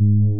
Mm-hmm.